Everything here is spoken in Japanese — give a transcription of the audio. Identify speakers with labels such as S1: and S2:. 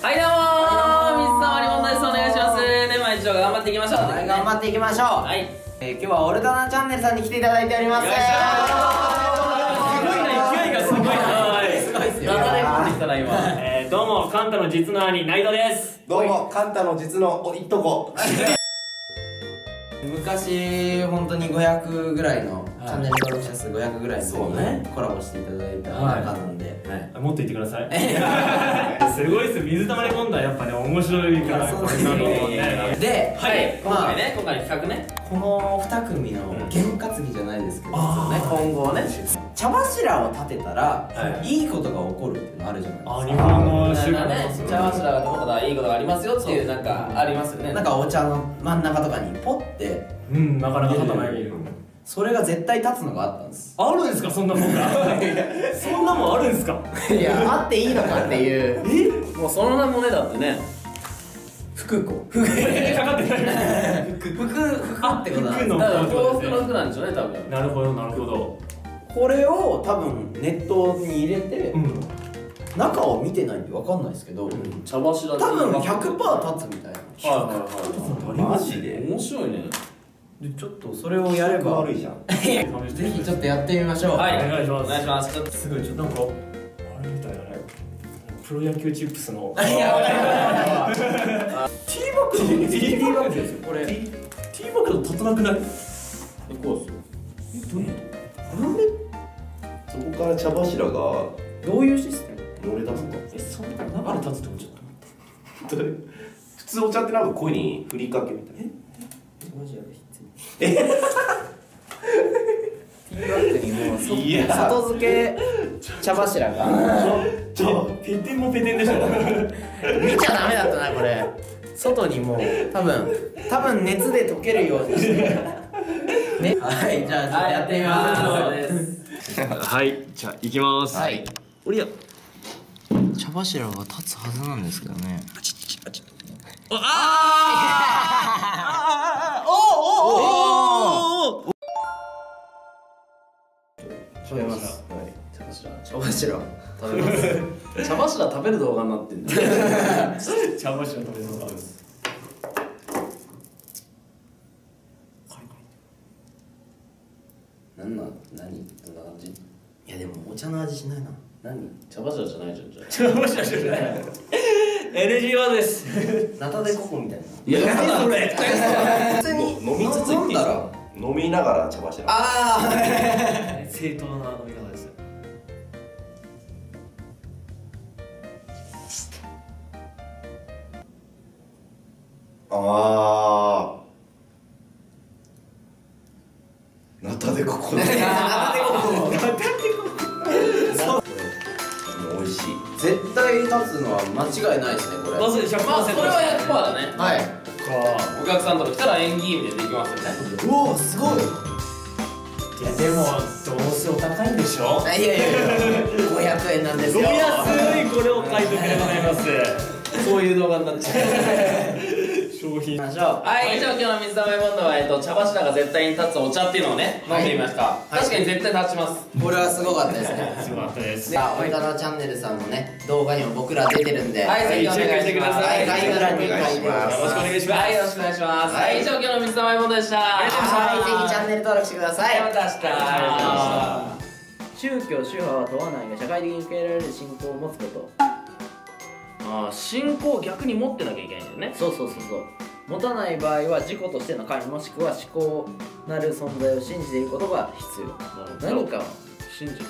S1: はいどうもー水溜りボンドです。お願いします。ねまあ一応頑張っていきましょう。
S2: はい、頑張っていきましょう。
S1: はい。
S2: えー今日はオルタナチャンネルさんに来ていただいております。
S1: よいしょすごいな勢いがすごい。なはい
S2: すごいっすよ
S1: 流れ込んできたな今
S3: えー、どうもカンタの実の兄ナイトです。
S4: どうも、カンタの実のおいっとこ。
S2: 昔本当に500ぐらいの、チャンネル登録者数500ぐらいの時
S4: そうね。
S2: にコラボしていただいた
S3: はい。
S2: 中なんで、
S3: あもっと言ってください。すごいっす。水溜りボンドはやっぱね面白いから
S2: そう
S3: これなの
S1: いやいやい。や
S3: ね
S2: で、
S1: はい。今
S2: まあ
S1: 回ね今回の企画ね。
S2: この2組の験担ぎじゃないですけど、ね今後ね茶柱を立てたら、、
S1: はい
S2: いことが起こるっていうのあるじゃないですか。
S3: あ日本の習
S1: なんかね
S3: 慣
S1: 茶柱がどこだいいことがありますよっていうなんかありますよね。
S2: なんかお茶の真ん中とかにポッて
S3: うん。なかなか立たない
S2: それが絶対立つのがあったんです。
S3: あるんですかそんなもんが？そんなもんあるんですか？
S2: いやあっていいのかっていう。
S1: もうその名もねだってね。
S2: 福子
S3: かかってない。
S2: 福福ってことなん
S1: だから幸福の。服なんでしょうね多分。
S3: なるほどなるほど。
S2: これを多分ネットに入れて、
S3: うん。
S2: 中を見てないんで分かんないですけど、
S1: 茶柱
S2: 多分100%立つみたいな。
S1: はいはいはい。
S4: マジで？
S1: 面白いね
S2: でちょっとそれをやれば
S4: 悪いじゃん。
S2: ぜひちょっとやってみましょう。
S1: はい
S3: お願いします。
S1: お願いしますちょっと
S3: すごいちょっとなんかあれみたいだね。プロ野球チップスの。
S2: いや ティーバッグティーバッグですよこれ。
S3: ティーバッグだと立たなくない？
S1: こうっすよ。
S2: なんで
S4: そこから茶柱が
S2: どういうシステム？
S4: 乗れ出すの？
S3: えそんな中で立つってことちょっと
S4: 普通お茶ってなんか声に振りかけみたいな。
S2: マジやべティーバッグにもう外付け茶柱が。
S3: ちょペテンもペテンでしょ
S2: 見ちゃダメだったなこれ。外にもう多分多分熱で溶けるようにして。ね はいじゃあやってみます。
S3: はいじゃあ行きます。
S2: はい。
S3: おりゃ
S2: 茶柱が立つはずなんですけどね食べます。
S1: 茶柱
S2: 茶柱。
S1: 食べます。茶柱食べる動画になってんだ。よ
S3: 茶柱食べるのが
S1: 何なん？何？どんな感じ？
S2: いやでもお茶の味しないな。
S1: 何？茶柱じゃないじゃんじゃあ。
S3: 茶柱じゃない。NG ワードです。
S2: ナタデココみたいな。い
S1: や何それ？
S2: 普通に
S4: 飲みつつ
S2: 飲んだら
S4: 飲みながら茶柱。
S2: ああ
S3: 正当な飲み方です。
S4: あー。ナタデココ。
S2: ナタデココ
S4: もう美味しい。
S2: 絶対立つのは間違いないですねこれ。
S3: まず100%
S1: まあそれは100%だね。
S2: はい。
S3: か
S1: お客さんとか来たら縁起意味でできますよね。
S2: うわすごい。
S3: いやでもどうせお高いんでしょ？
S2: いやいやいや500円なんです
S3: お
S2: よ
S3: 安いこれを買い得でございます。
S1: そういう動画になっちゃう
S3: 商品
S2: ましょう
S1: はい、以上今日の水溜りボンドは、えっと、茶柱が絶対に立つお茶ってい。うのをね、飲んでみました、確かに絶対立ちます。
S2: これはすごかったですね。
S3: すごかったです。
S2: で、おいたなチャンネルさんのね動画にも僕ら出てるんで。
S1: はい、ぜひお願いします。
S3: チェックしてください。
S2: はい概要欄に書いてます。
S1: よろしくお願いします。はい、よろしくお願いします。はい、以上今日の水溜りボンドでした。ありがとうございました
S2: はいぜひチャンネル登録してください。
S1: また。明日
S5: 宗教宗派は問わないが社会的に受け入れられる信仰を持つこと
S1: ああ、信仰を逆に持ってなきゃいけないんだよね。
S5: そうそうそうそう。持たない場合は自己としての神もしくは思考なる存在を信じていることが必要。何かを。
S1: 信じるの？